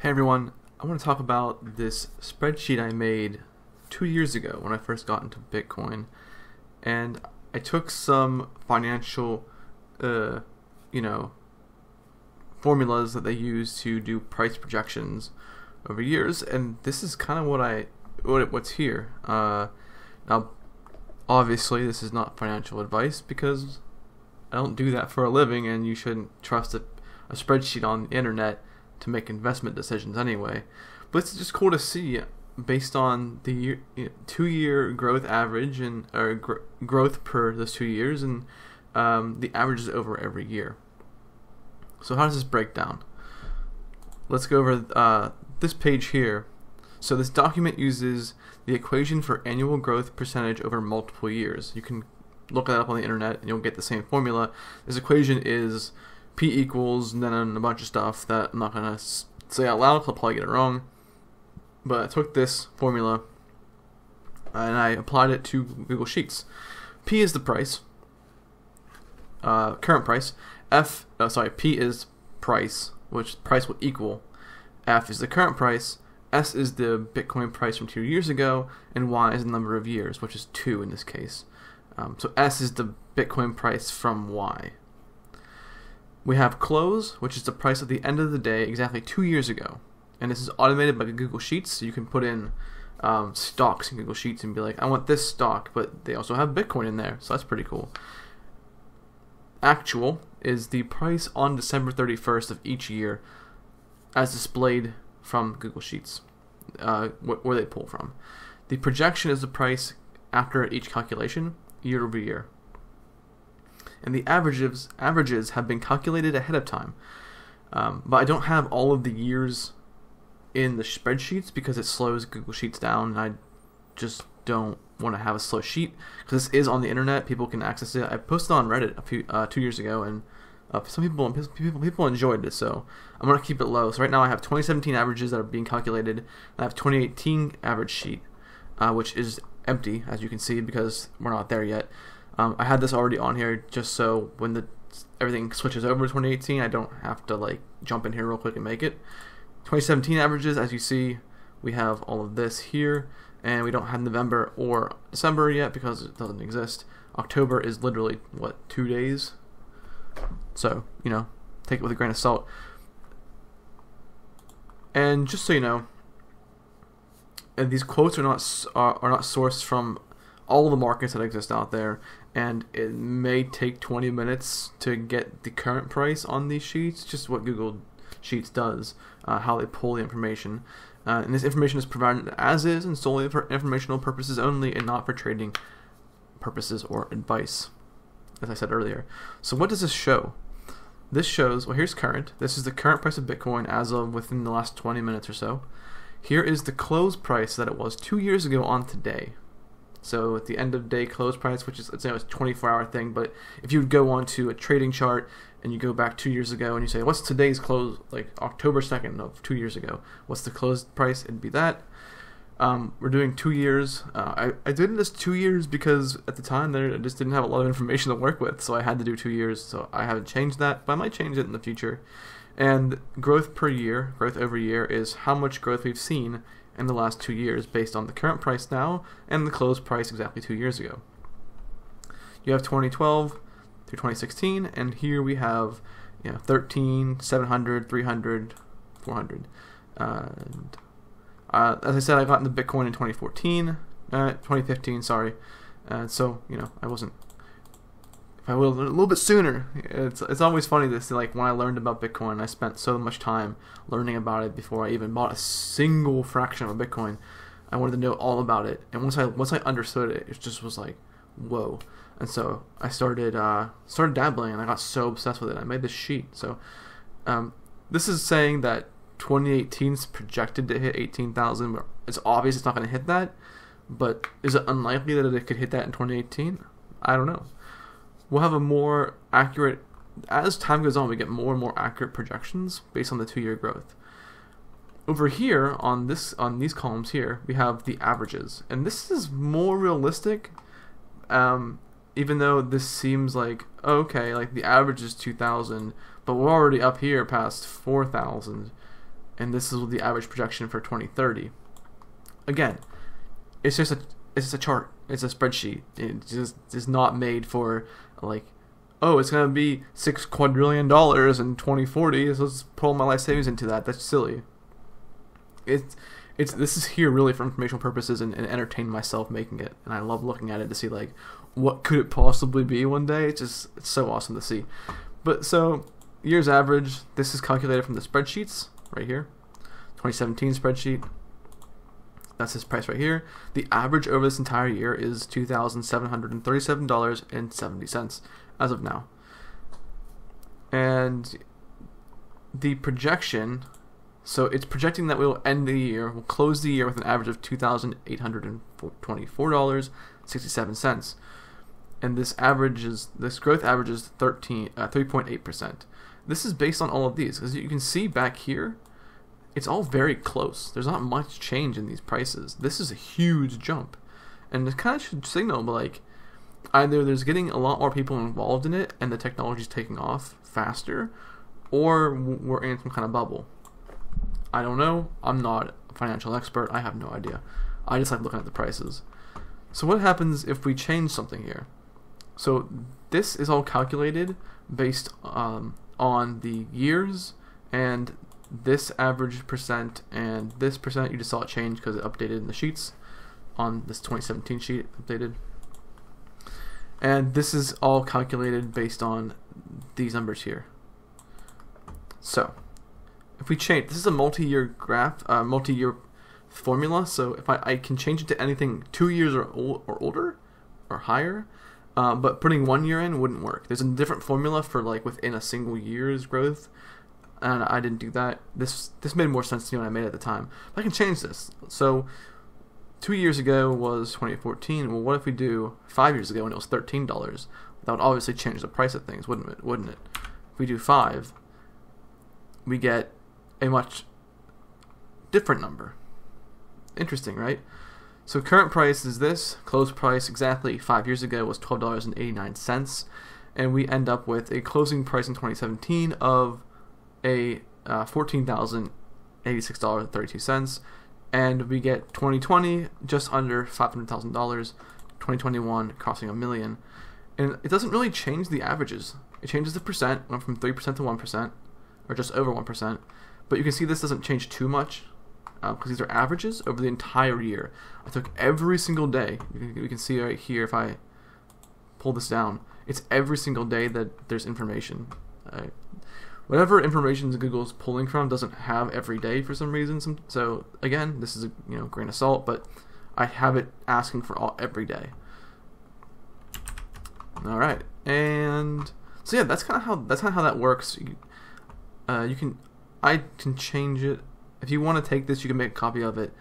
Hey everyone, I want to talk about this spreadsheet I made two years ago when I first got into Bitcoin. And I took some financial, uh, you know, formulas that they use to do price projections over years, and this is kind of what I, what what's here. Uh, now, obviously, this is not financial advice because I don't do that for a living, and you shouldn't trust a, a spreadsheet on the internet to make investment decisions anyway. But it's just cool to see based on the year, you know, two-year growth average and or gr- growth per those two years, and um, the average is over every year. So how does this break down? Let's go over uh, this page here. So this document uses the equation for annual growth percentage over multiple years. You can look that up on the internet and you'll get the same formula. This equation is P equals and then a bunch of stuff that I'm not going to say out loud I'll probably get it wrong. But I took this formula and I applied it to Google Sheets. P is the price, uh, current price. F, uh, sorry, P is price, which price will equal. F is the current price. S is the Bitcoin price from two years ago, and Y is the number of years, which is two in this case. Um, so S is the Bitcoin price from Y. We have close, which is the price at the end of the day exactly two years ago. And this is automated by Google Sheets, so you can put in um, stocks in Google Sheets and be like, I want this stock, but they also have Bitcoin in there, so that's pretty cool. Actual is the price on December 31st of each year as displayed from Google Sheets, uh, wh- where they pull from. The projection is the price after each calculation, year over year and the averages averages have been calculated ahead of time. Um, but I don't have all of the years in the spreadsheets because it slows Google Sheets down, and I just don't want to have a slow sheet because this is on the internet. People can access it. I posted on Reddit a few uh, two years ago, and uh, some people people people enjoyed it. So I'm gonna keep it low. So right now I have 2017 averages that are being calculated. I have 2018 average sheet, uh, which is empty as you can see because we're not there yet. Um, I had this already on here just so when the everything switches over to 2018, I don't have to like jump in here real quick and make it. 2017 averages, as you see, we have all of this here, and we don't have November or December yet because it doesn't exist. October is literally what two days, so you know, take it with a grain of salt. And just so you know, and these quotes are not are, are not sourced from all the markets that exist out there and it may take 20 minutes to get the current price on these sheets just what google sheets does uh, how they pull the information. Uh, and this information is provided as is and solely for informational purposes only and not for trading purposes or advice as i said earlier. So what does this show? This shows well here's current. This is the current price of bitcoin as of within the last 20 minutes or so. Here is the close price that it was two years ago on today so at the end of day close price, which is it's a 24 hour thing, but if you would go onto a trading chart and you go back two years ago and you say, what's today's close, like October 2nd of two years ago, what's the close price? It'd be that. Um, we're doing two years. Uh, I, I did this two years because at the time there I just didn't have a lot of information to work with, so I had to do two years. So I haven't changed that, but I might change it in the future. And growth per year, growth over year, is how much growth we've seen in the last two years based on the current price now and the closed price exactly two years ago. You have 2012 through 2016, and here we have you know, 13, 700, 300, 400. And, uh, as I said, I got into Bitcoin in 2014, uh, 2015, sorry. So, you know, I wasn't I will a little bit sooner. It's it's always funny to see like when I learned about Bitcoin, I spent so much time learning about it before I even bought a single fraction of a Bitcoin. I wanted to know all about it, and once I once I understood it, it just was like, whoa. And so I started uh, started dabbling, and I got so obsessed with it. I made this sheet. So um, this is saying that 2018 is projected to hit 18,000. It's obvious it's not going to hit that, but is it unlikely that it could hit that in 2018? I don't know we'll have a more accurate as time goes on we get more and more accurate projections based on the two year growth over here on this on these columns here we have the averages and this is more realistic um, even though this seems like okay like the average is 2000 but we're already up here past 4000 and this is the average projection for 2030. Again, it's just a it's just a chart. It's a spreadsheet. It just is not made for like, oh, it's gonna be six quadrillion dollars in 2040. So let's pull my life savings into that. That's silly. It's it's this is here really for informational purposes and, and entertain myself making it, and I love looking at it to see like what could it possibly be one day. It's just it's so awesome to see. But so years average. This is calculated from the spreadsheets right here. 2017 spreadsheet. That's his price right here. The average over this entire year is $2,737.70 as of now. And the projection, so it's projecting that we will end the year, we'll close the year with an average of $2,824.67. And this average is, this growth average is 13, uh, 3.8%. This is based on all of these. As you can see back here, it's all very close. There's not much change in these prices. This is a huge jump. And it kind of should signal, like, either there's getting a lot more people involved in it and the technology's taking off faster, or we're in some kind of bubble. I don't know. I'm not a financial expert. I have no idea. I just like looking at the prices. So what happens if we change something here? So this is all calculated based um, on the years and this average percent and this percent. You just saw it change because it updated in the sheets on this 2017 sheet updated. And this is all calculated based on these numbers here. So if we change this is a multi-year graph uh, multi-year formula. So if I, I can change it to anything two years or, or older or higher uh, but putting one year in wouldn't work. There's a different formula for like within a single year's growth and I didn't do that. This this made more sense to me when I made it at the time. But I can change this. So two years ago was 2014. Well, what if we do five years ago when it was thirteen dollars? That would obviously change the price of things, wouldn't it? Wouldn't it? If we do five, we get a much different number. Interesting, right? So current price is this. Close price exactly five years ago was twelve dollars and eighty nine cents, and we end up with a closing price in 2017 of a uh, $14,086.32 and we get 2020 just under $500,000, 2021 costing a million. And it doesn't really change the averages. It changes the percent, went from 3% to 1%, or just over 1%. But you can see this doesn't change too much because uh, these are averages over the entire year. I took every single day. You can, you can see right here if I pull this down. It's every single day that there's information. Uh, whatever information Google's pulling from doesn't have every day for some reason. Some, so again, this is a you know grain of salt, but I have it asking for all every day. All right, and so yeah, that's kind of how that's kind of how that works. You, uh, you can I can change it if you want to take this. You can make a copy of it.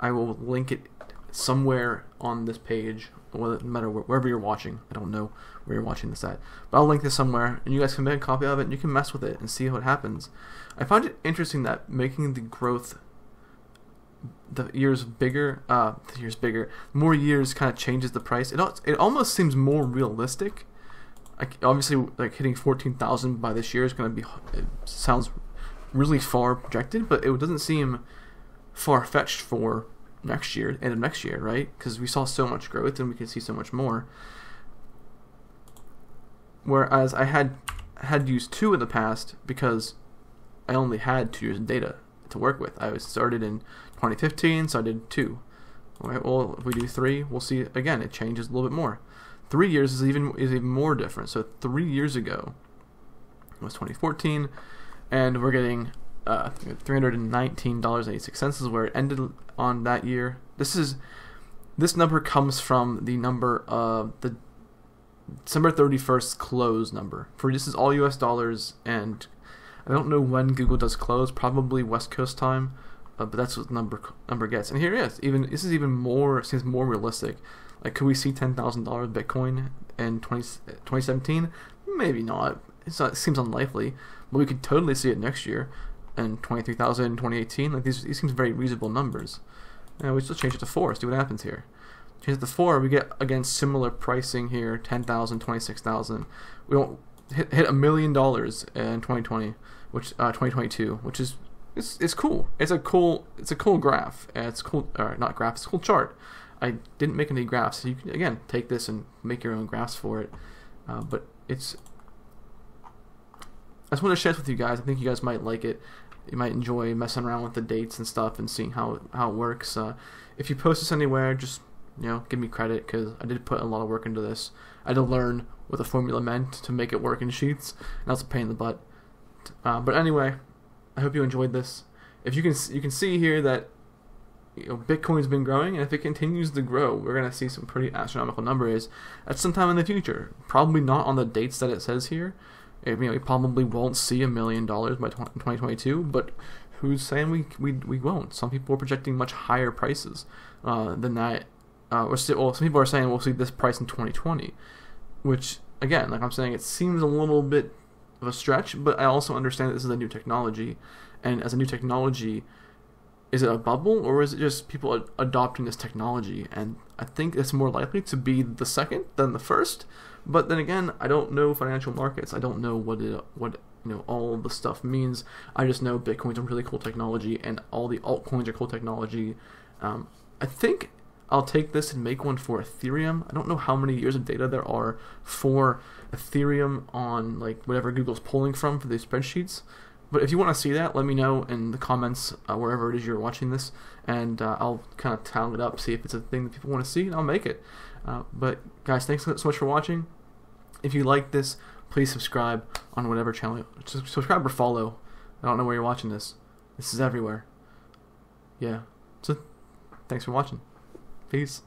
I will link it somewhere on this page no matter wherever you're watching. I don't know where you're watching this at, but I'll link this somewhere, and you guys can make a copy of it, and you can mess with it and see what happens. I find it interesting that making the growth the years bigger, uh, the years bigger, more years kind of changes the price. It it almost seems more realistic. Like obviously, like hitting fourteen thousand by this year is going to be. It sounds really far projected, but it doesn't seem far fetched for next year, end of next year, right? Because we saw so much growth and we can see so much more. Whereas I had had used two in the past because I only had two years of data to work with. I was started in 2015, so I did two. All right, well, if we do three, we'll see again. It changes a little bit more. Three years is even is even more different. So three years ago was 2014, and we're getting uh, $319.86 is where it ended on that year. This is this number comes from the number of the December 31st close number. For this is all US dollars and I don't know when Google does close, probably West Coast time, uh, but that's what number number gets. And here it is. Even this is even more seems more realistic. Like could we see $10,000 Bitcoin in 20, 2017? Maybe not. Not, it seems unlikely, but we could totally see it next year and 23,000 in 2018. Like these, these seems very reasonable numbers. Now we just change it to four. See what happens here. Change it to four. We get again similar pricing here: 10,000, 26,000. We don't hit hit a million dollars in 2020, which uh, 2022, which is it's it's cool. It's a cool it's a cool graph. It's cool or not graph. It's a cool chart. I didn't make any graphs. You can again take this and make your own graphs for it. Uh, but it's I just want to share this with you guys. I think you guys might like it. You might enjoy messing around with the dates and stuff and seeing how how it works. Uh, if you post this anywhere, just you know give me credit because I did put a lot of work into this. I had to learn what the formula meant to make it work in Sheets, and that's a pain in the butt. Uh, but anyway, I hope you enjoyed this. If you can you can see here that you know, Bitcoin's been growing, and if it continues to grow, we're gonna see some pretty astronomical numbers at some time in the future. Probably not on the dates that it says here. You know, we probably won't see a million dollars by 2022, but who's saying we, we we won't? Some people are projecting much higher prices uh, than that. Uh, or still, well, some people are saying we'll see this price in 2020, which again, like I'm saying, it seems a little bit of a stretch, but I also understand that this is a new technology, and as a new technology, is it a bubble or is it just people ad- adopting this technology? And I think it's more likely to be the second than the first. But then again, I don't know financial markets. I don't know what it what you know all the stuff means. I just know Bitcoin's a really cool technology, and all the altcoins are cool technology. Um, I think I'll take this and make one for Ethereum. I don't know how many years of data there are for Ethereum on like whatever Google's pulling from for these spreadsheets. But if you want to see that, let me know in the comments uh, wherever it is you're watching this, and uh, I'll kind of tally it up, see if it's a thing that people want to see, and I'll make it. Uh, but guys, thanks so much for watching. If you like this, please subscribe on whatever channel. Subscribe or follow. I don't know where you're watching this. This is everywhere. Yeah. So, thanks for watching. Peace.